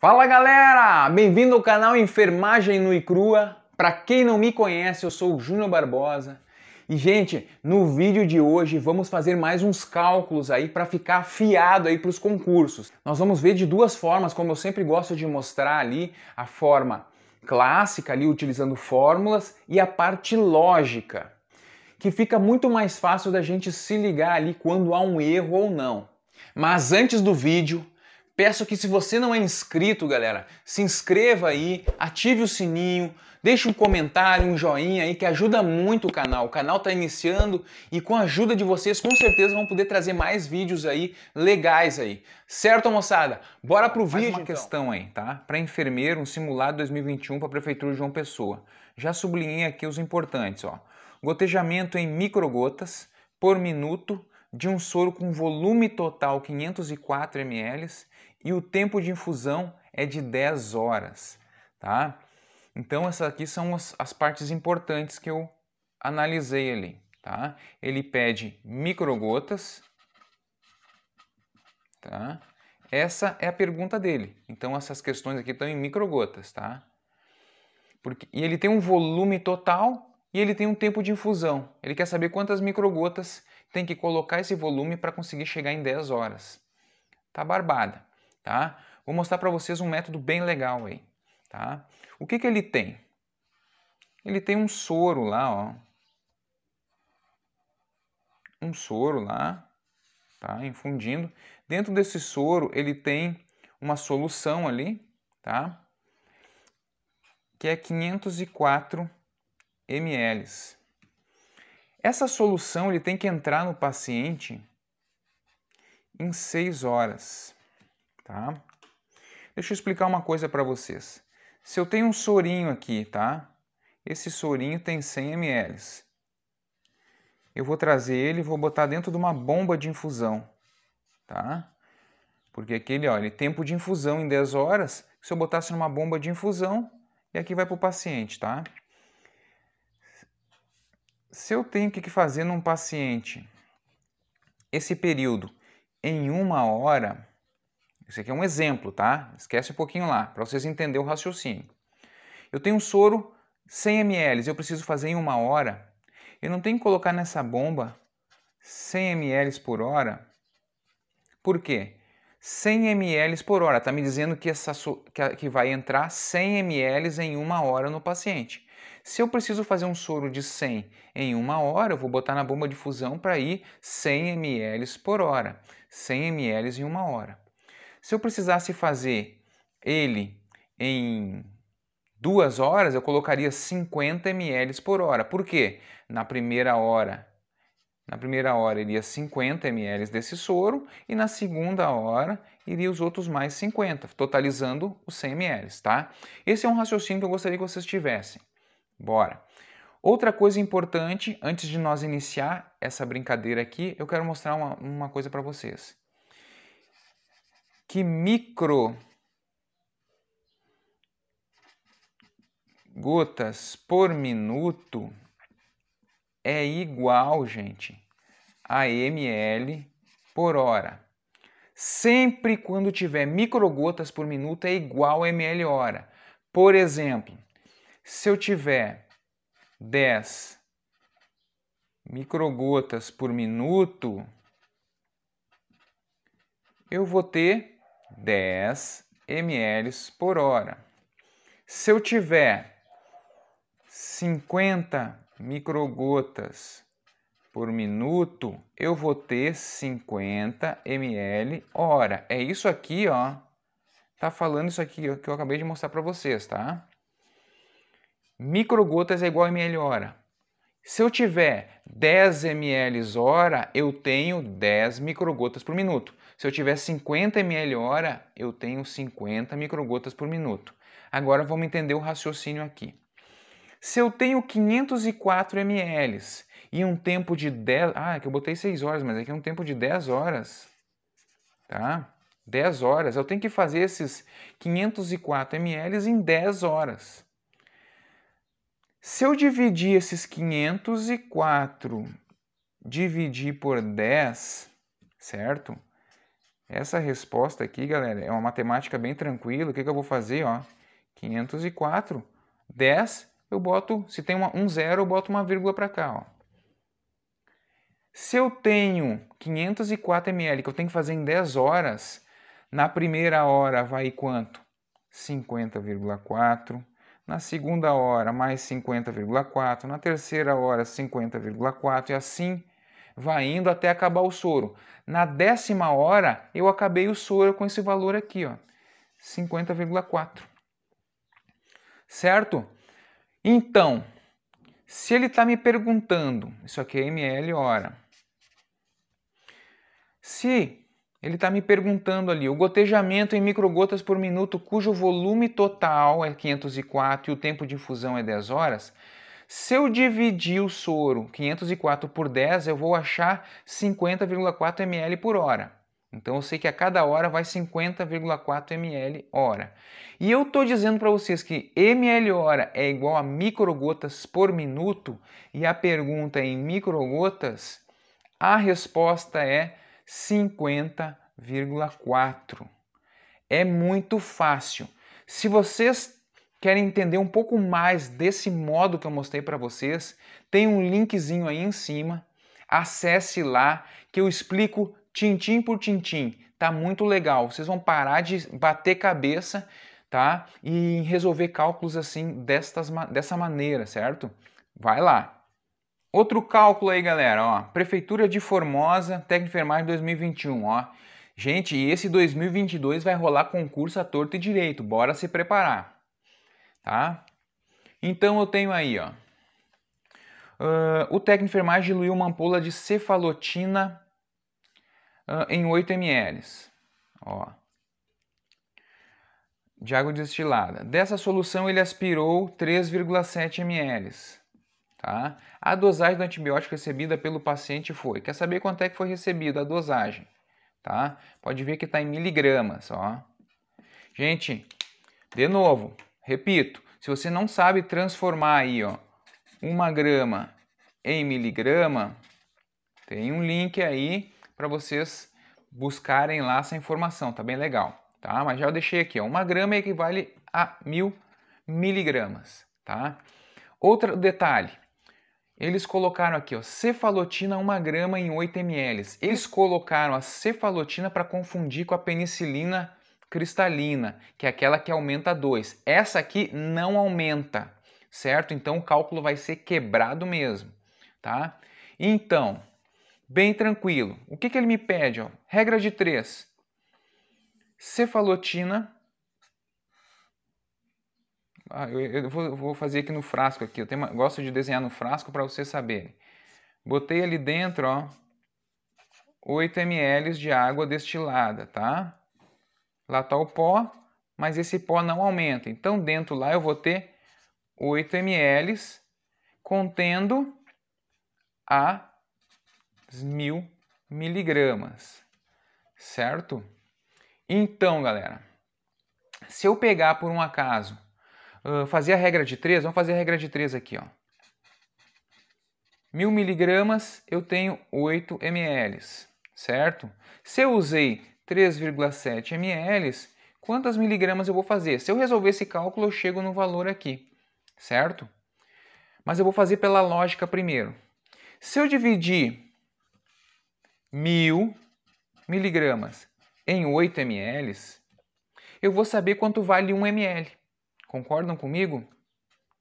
Fala galera, bem-vindo ao canal Enfermagem no e Crua. Para quem não me conhece, eu sou o Júnior Barbosa. E gente, no vídeo de hoje vamos fazer mais uns cálculos aí para ficar afiado aí para os concursos. Nós vamos ver de duas formas, como eu sempre gosto de mostrar ali, a forma clássica ali utilizando fórmulas e a parte lógica, que fica muito mais fácil da gente se ligar ali quando há um erro ou não. Mas antes do vídeo, Peço que se você não é inscrito, galera, se inscreva aí, ative o sininho, deixe um comentário, um joinha aí que ajuda muito o canal. O canal está iniciando e com a ajuda de vocês com certeza vão poder trazer mais vídeos aí legais aí. Certo, moçada? Bora pro vídeo. Mais uma então. questão aí, tá? Para enfermeiro, um simulado 2021 para a prefeitura de João Pessoa. Já sublinhei aqui os importantes, ó. Gotejamento em microgotas por minuto de um soro com volume total 504 ml e o tempo de infusão é de 10 horas, tá? Então essas aqui são as, as partes importantes que eu analisei ali, tá? Ele pede microgotas, tá? Essa é a pergunta dele. Então essas questões aqui estão em microgotas, tá? Porque, e ele tem um volume total e ele tem um tempo de infusão. Ele quer saber quantas microgotas tem que colocar esse volume para conseguir chegar em 10 horas. Tá barbada tá? Vou mostrar para vocês um método bem legal aí, tá? O que que ele tem? Ele tem um soro lá, ó. Um soro lá, tá? Infundindo. Dentro desse soro, ele tem uma solução ali, tá? Que é 504 ml. Essa solução ele tem que entrar no paciente em 6 horas tá? Deixa eu explicar uma coisa para vocês. Se eu tenho um sorinho aqui, tá? Esse sorinho tem 100 ml. Eu vou trazer ele e vou botar dentro de uma bomba de infusão, tá? Porque aquele, olha, tempo de infusão em 10 horas, se eu botasse numa bomba de infusão, e aqui vai para o paciente, tá? Se eu tenho que fazer num paciente esse período em uma hora, isso aqui é um exemplo, tá? Esquece um pouquinho lá, para vocês entenderem o raciocínio. Eu tenho um soro 100 ml, eu preciso fazer em uma hora. Eu não tenho que colocar nessa bomba 100 ml por hora. Por quê? 100 ml por hora. Está me dizendo que, essa, que vai entrar 100 ml em uma hora no paciente. Se eu preciso fazer um soro de 100 em uma hora, eu vou botar na bomba de fusão para ir 100 ml por hora. 100 ml em uma hora. Se eu precisasse fazer ele em duas horas, eu colocaria 50 ml por hora. Por quê? Na primeira hora, na primeira hora iria 50 ml desse soro e na segunda hora iria os outros mais 50, totalizando os 100 ml, tá? Esse é um raciocínio que eu gostaria que vocês tivessem. Bora! Outra coisa importante, antes de nós iniciar essa brincadeira aqui, eu quero mostrar uma, uma coisa para vocês que micro gotas por minuto é igual, gente, a ml por hora. Sempre quando tiver microgotas por minuto é igual a ml hora. Por exemplo, se eu tiver 10 microgotas por minuto, eu vou ter 10 ml por hora. Se eu tiver 50 microgotas por minuto, eu vou ter 50 ml hora. É isso aqui, ó. Tá falando isso aqui ó, que eu acabei de mostrar para vocês, tá? Microgotas é igual a ml hora. Se eu tiver 10 ml hora, eu tenho 10 microgotas por minuto. Se eu tiver 50 ml hora, eu tenho 50 microgotas por minuto. Agora vamos entender o raciocínio aqui. Se eu tenho 504 ml e um tempo de 10... Ah, é que eu botei 6 horas, mas aqui é um tempo de 10 horas. Tá? 10 horas. Eu tenho que fazer esses 504 ml em 10 horas. Se eu dividir esses 504 dividir por 10, certo? Essa resposta aqui, galera, é uma matemática bem tranquila. O que, que eu vou fazer? Ó, 504, 10, eu boto, se tem uma, um zero, eu boto uma vírgula para cá. Ó. Se eu tenho 504 ml que eu tenho que fazer em 10 horas, na primeira hora vai quanto? 50,4. Na segunda hora, mais 50,4. Na terceira hora, 50,4. E assim vai indo até acabar o soro. Na décima hora, eu acabei o soro com esse valor aqui, ó, 50,4. Certo? Então, se ele está me perguntando, isso aqui é ml hora. Se ele está me perguntando ali, o gotejamento em microgotas por minuto, cujo volume total é 504 e o tempo de infusão é 10 horas, se eu dividir o soro 504 por 10, eu vou achar 50,4 ml por hora. Então eu sei que a cada hora vai 50,4 ml hora. E eu estou dizendo para vocês que ml hora é igual a microgotas por minuto e a pergunta é em microgotas, a resposta é 50,4. É muito fácil. Se vocês querem entender um pouco mais desse modo que eu mostrei para vocês, tem um linkzinho aí em cima. Acesse lá que eu explico tintim por tintim. Tá muito legal. Vocês vão parar de bater cabeça, tá? E resolver cálculos assim destas, dessa maneira, certo? Vai lá. Outro cálculo aí, galera, ó. Prefeitura de Formosa, técnico de enfermagem 2021, ó. Gente, esse 2022 vai rolar concurso a torto e direito. Bora se preparar tá? Então eu tenho aí, ó, uh, o técnico enfermagem diluiu uma ampola de cefalotina uh, em 8 ml, ó, de água destilada. Dessa solução ele aspirou 3,7 ml, tá? A dosagem do antibiótico recebida pelo paciente foi, quer saber quanto é que foi recebida a dosagem, tá? Pode ver que está em miligramas, ó. Gente, de novo, Repito, se você não sabe transformar aí, ó, uma grama em miligrama, tem um link aí para vocês buscarem lá essa informação, tá bem legal, tá? Mas já deixei aqui, ó, uma grama equivale a mil miligramas, tá? Outro detalhe, eles colocaram aqui, ó, cefalotina 1 grama em 8 ml. Eles colocaram a cefalotina para confundir com a penicilina cristalina, que é aquela que aumenta 2. Essa aqui não aumenta, certo? Então o cálculo vai ser quebrado mesmo, tá? Então, bem tranquilo. O que, que ele me pede? Ó? Regra de 3. Cefalotina. Ah, eu, eu vou, vou, fazer aqui no frasco aqui. Eu tenho uma, gosto de desenhar no frasco para vocês saberem. Botei ali dentro, ó, 8 ml de água destilada, tá? Lá está o pó, mas esse pó não aumenta. Então, dentro lá eu vou ter 8 ml contendo a mil miligramas, certo? Então, galera, se eu pegar por um acaso, fazer a regra de 3, vamos fazer a regra de 3 aqui, ó. Mil miligramas, eu tenho 8 ml, certo? Se eu usei 3,7 ml, quantas miligramas eu vou fazer? Se eu resolver esse cálculo, eu chego no valor aqui, certo? Mas eu vou fazer pela lógica primeiro. Se eu dividir 1000 miligramas em 8 ml, eu vou saber quanto vale 1 ml. Concordam comigo?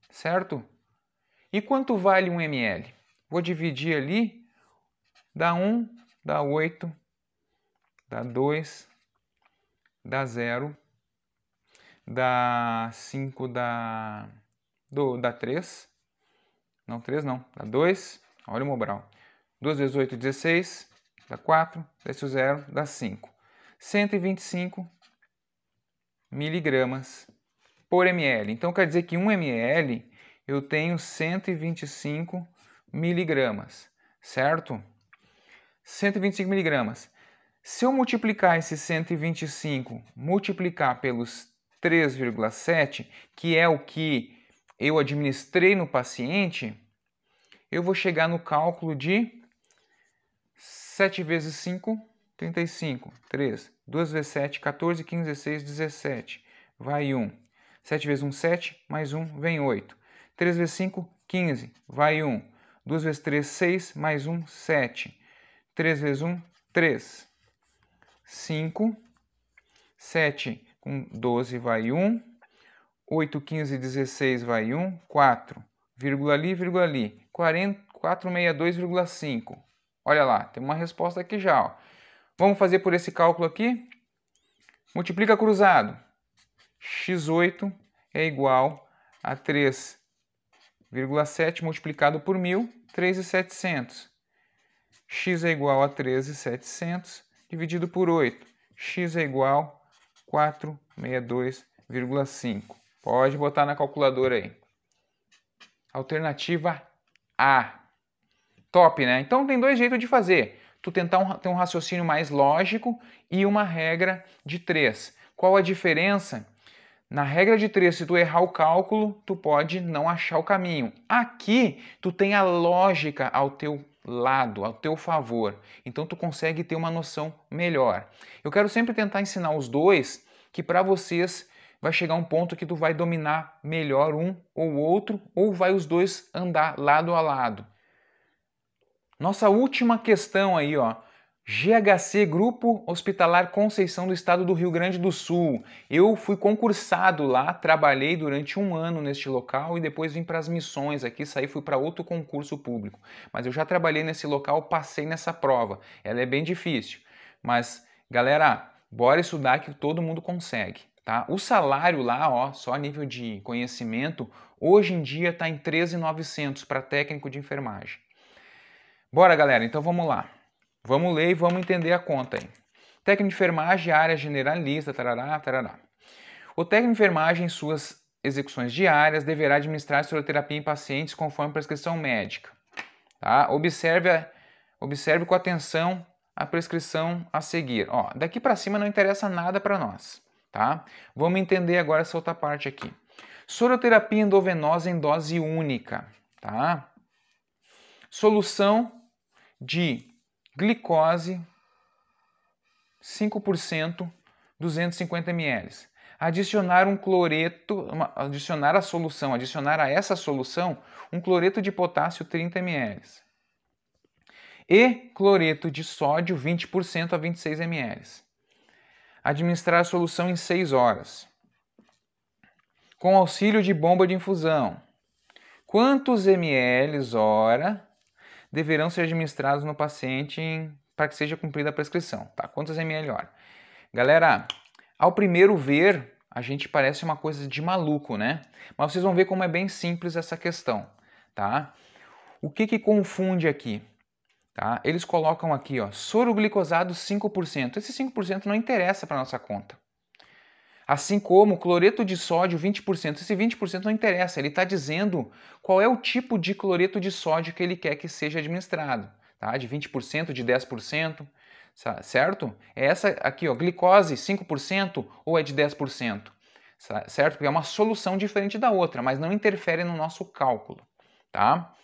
Certo? E quanto vale 1 ml? Vou dividir ali, dá 1, dá 8, dá 2, dá 0, dá 5, dá, do, dá 3, não 3 não, dá 2, olha o Mobral, 2 vezes 8, 16, dá 4, desce o 0, dá 5. 125 miligramas por ml. Então quer dizer que 1 ml eu tenho 125 miligramas, certo? 125 miligramas. Se eu multiplicar esse 125, multiplicar pelos 3,7, que é o que eu administrei no paciente, eu vou chegar no cálculo de 7 vezes 5, 35, 3. 2 vezes 7, 14, 15, 16, 17. Vai 1. 7 vezes 1, 7, mais 1, vem 8. 3 vezes 5, 15, vai 1. 2 vezes 3, 6, mais 1, 7. 3 vezes 1, 3. 5, 7 com 12 vai 1. 8, 15, 16 vai 1. 4, vírgula ali, vírgula ali. 462,5. Olha lá, tem uma resposta aqui já. Ó. Vamos fazer por esse cálculo aqui. Multiplica cruzado. x8 é igual a 3,7 multiplicado por 1.000, 3,700. x é igual a 13,700 dividido por 8. x é igual a 462,5. Pode botar na calculadora aí. Alternativa A. Top, né? Então tem dois jeitos de fazer tu tentar um, ter um raciocínio mais lógico e uma regra de três. Qual a diferença? Na regra de três, se tu errar o cálculo, tu pode não achar o caminho. Aqui, tu tem a lógica ao teu lado, ao teu favor. Então tu consegue ter uma noção melhor. Eu quero sempre tentar ensinar os dois, que para vocês vai chegar um ponto que tu vai dominar melhor um ou outro, ou vai os dois andar lado a lado. Nossa última questão aí, ó. GHC Grupo Hospitalar Conceição do Estado do Rio Grande do Sul. Eu fui concursado lá, trabalhei durante um ano neste local e depois vim para as missões aqui, saí fui para outro concurso público. Mas eu já trabalhei nesse local, passei nessa prova. Ela é bem difícil, mas galera, bora estudar que todo mundo consegue. Tá? O salário lá, ó, só a nível de conhecimento, hoje em dia está em 13.900 para técnico de enfermagem. Bora, galera, então vamos lá. Vamos ler e vamos entender a conta aí. Técnico de enfermagem, área generalista, tarará, tarará. O técnico de enfermagem, em suas execuções diárias, deverá administrar soroterapia em pacientes conforme prescrição médica. Tá? Observe, observe com atenção a prescrição a seguir. Ó, daqui para cima não interessa nada para nós. Tá? Vamos entender agora essa outra parte aqui. Soroterapia endovenosa em dose única. Tá? Solução de glicose 5%, 250 ml. Adicionar um cloreto, adicionar a solução, adicionar a essa solução um cloreto de potássio 30 ml. E cloreto de sódio 20% a 26 ml. Administrar a solução em 6 horas. Com auxílio de bomba de infusão. Quantos ml hora deverão ser administrados no paciente para que seja cumprida a prescrição. Tá? Quantos ml hora? Galera, ao primeiro ver, a gente parece uma coisa de maluco, né? Mas vocês vão ver como é bem simples essa questão, tá? O que que confunde aqui? Tá? Eles colocam aqui, ó, soro glicosado 5%. Esse 5% não interessa para nossa conta. Assim como cloreto de sódio 20%. Esse 20% não interessa, ele está dizendo qual é o tipo de cloreto de sódio que ele quer que seja administrado. Tá? De 20%, de 10%, certo? É essa aqui, ó, glicose 5% ou é de 10%? Certo? Porque é uma solução diferente da outra, mas não interfere no nosso cálculo. Tá?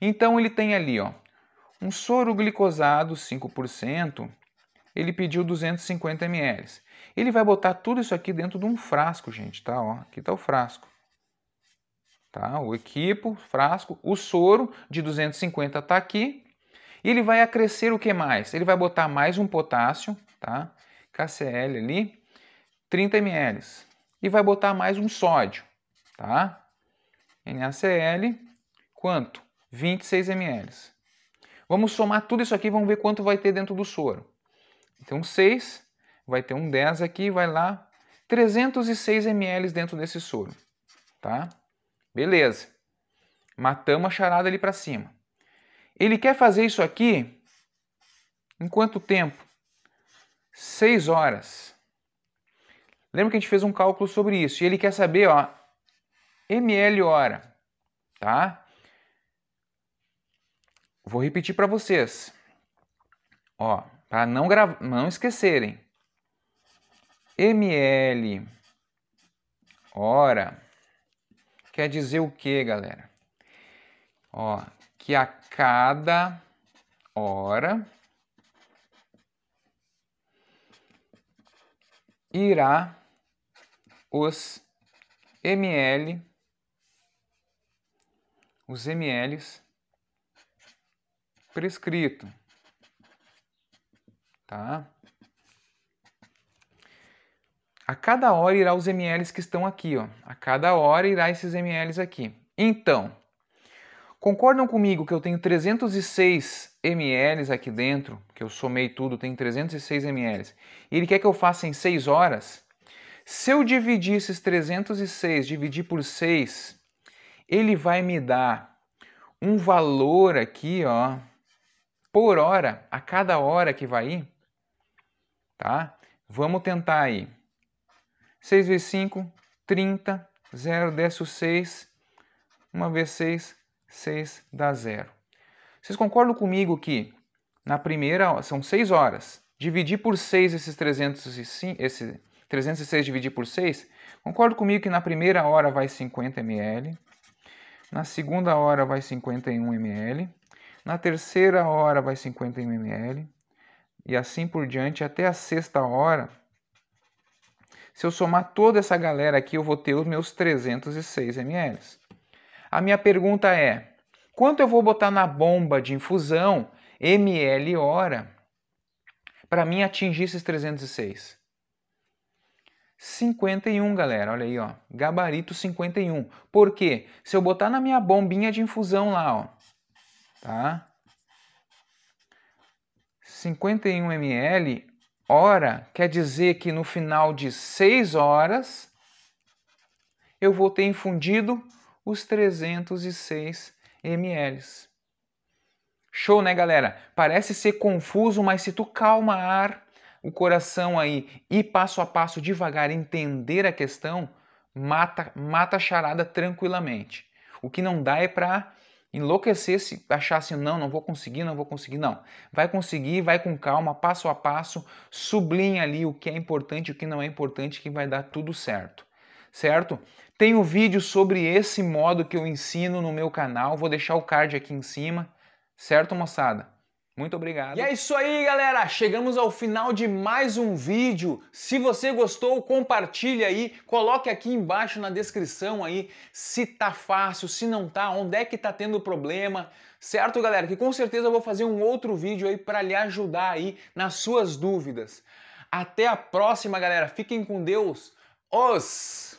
Então ele tem ali ó, um soro glicosado 5%, ele pediu 250 ml. Ele vai botar tudo isso aqui dentro de um frasco, gente, tá? Ó, aqui está o frasco. Tá? O equipo, frasco, o soro de 250 está aqui. E ele vai acrescer o que mais? Ele vai botar mais um potássio, tá? KCl ali, 30 ml. E vai botar mais um sódio, tá? NaCl, quanto? 26 ml. Vamos somar tudo isso aqui e vamos ver quanto vai ter dentro do soro. Então 6 vai ter um 10 aqui, vai lá 306 ml dentro desse soro, tá? Beleza. Matamos a charada ali para cima. Ele quer fazer isso aqui em quanto tempo? 6 horas. Lembra que a gente fez um cálculo sobre isso? E ele quer saber, ó, ml hora, tá? Vou repetir para vocês. Ó, para não, não esquecerem ml hora quer dizer o que, galera? Ó, que a cada hora irá os ml os ml prescrito, tá? A cada hora irá os ml que estão aqui, ó. A cada hora irá esses ml aqui. Então, concordam comigo que eu tenho 306 ml aqui dentro, que eu somei tudo, tem 306 ml. E ele quer que eu faça em 6 horas. Se eu dividir esses 306, dividir por 6, ele vai me dar um valor aqui, ó, por hora, a cada hora que vai ir, tá? Vamos tentar aí. 6 vezes 5, 30, 0 desce o 6, 1 vezes 6, 6 dá 0. Vocês concordam comigo que na primeira, são 6 horas, dividir por 6 esses 305, esse 306 dividir por 6, concordo comigo que na primeira hora vai 50 ml, na segunda hora vai 51 ml, na terceira hora vai 51 ml e assim por diante até a sexta hora. Se eu somar toda essa galera aqui, eu vou ter os meus 306 ml. A minha pergunta é: quanto eu vou botar na bomba de infusão ml hora para mim atingir esses 306? 51, galera. Olha aí, ó. Gabarito 51. Por quê? Se eu botar na minha bombinha de infusão lá, ó, tá? 51 ml hora quer dizer que no final de 6 horas eu vou ter infundido os 306 ml. Show, né, galera? Parece ser confuso, mas se tu calmar o coração aí e passo a passo devagar entender a questão, mata mata a charada tranquilamente. O que não dá é para enlouquecer se achar assim, não, não vou conseguir, não vou conseguir, não. Vai conseguir, vai com calma, passo a passo, sublinha ali o que é importante, o que não é importante, que vai dar tudo certo. Certo? Tem um vídeo sobre esse modo que eu ensino no meu canal, vou deixar o card aqui em cima, certo, moçada? Muito obrigado. E é isso aí, galera. Chegamos ao final de mais um vídeo. Se você gostou, compartilhe aí, coloque aqui embaixo na descrição aí se tá fácil, se não tá, onde é que tá tendo problema. Certo, galera? Que com certeza eu vou fazer um outro vídeo aí para lhe ajudar aí nas suas dúvidas. Até a próxima, galera. Fiquem com Deus. Os